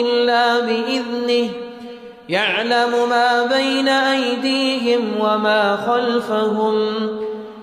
إلا بإذنه يعلم ما بين أيديهم وما خلفهم